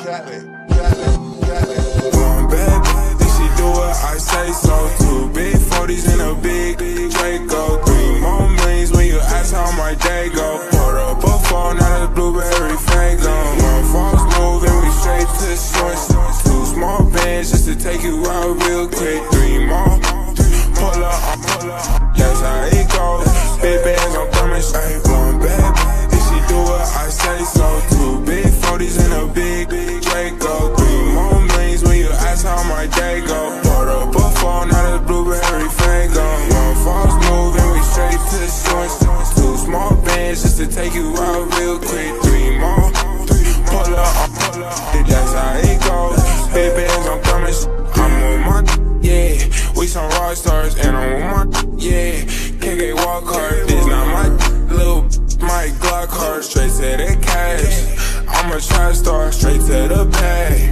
Exactly. Exactly. Exactly. One bad bitch, she do what I say so. Two big 40s and a big Draco. Three more millions when you ask how my day go. Put up a phone, not a blueberry Faygo. False move and we straight to the source. Two small bands just to take you out real source. Two small bands just to take you out real quick. Three more. Pull up, pull up. That's how it goes. Big bands, I'm coming. I'm on my yeah. We some rock stars and I'm on my yeah. KK walk hard. This not my little my Glock hard. Straight to the cash. I'm a trap star. Straight to the pay.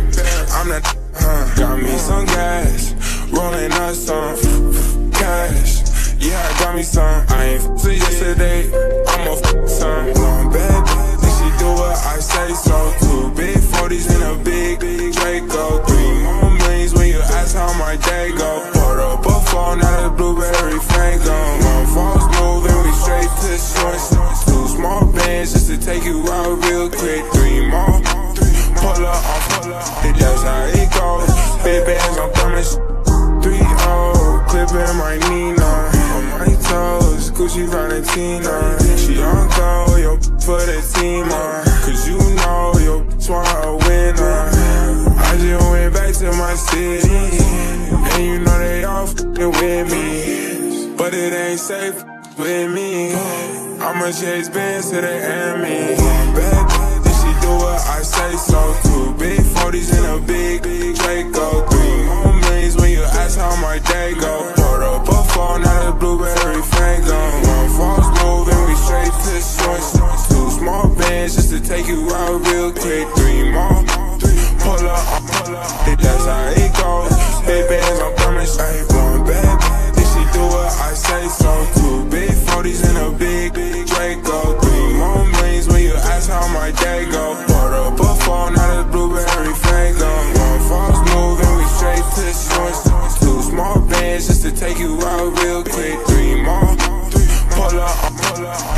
I'm the huh. Got me some gas. Rolling up some me some. I ain't f to yesterday. I'm a f some. One bad bitch, she do what I say so. Two big 40s and a big Draco. Three more millions when you ask how my day go. Put up a phone, not a blueberry Faygo. One false move and we straight to source. Two small bands just to take you out real quick. Three 19. Uh, she on call, yo, for the team on. Cause you know, yo, want a winner. I just went back to my city. And you know they all fing with me. But it ain't safe with me. I'ma chase bands to the end me. You out real quick. Three more. Pull up, pull up. That's how it goes. Big bands, I'm coming straight. One bad bitch, she do what I say so. Two big 40s and a big Draco. Three more millions when you ask how my day go. Put up a phone, not a blueberry Faygo. One false move and we straight to the. Two small bands just to take you out real quick. Three more. Pull up, pull up.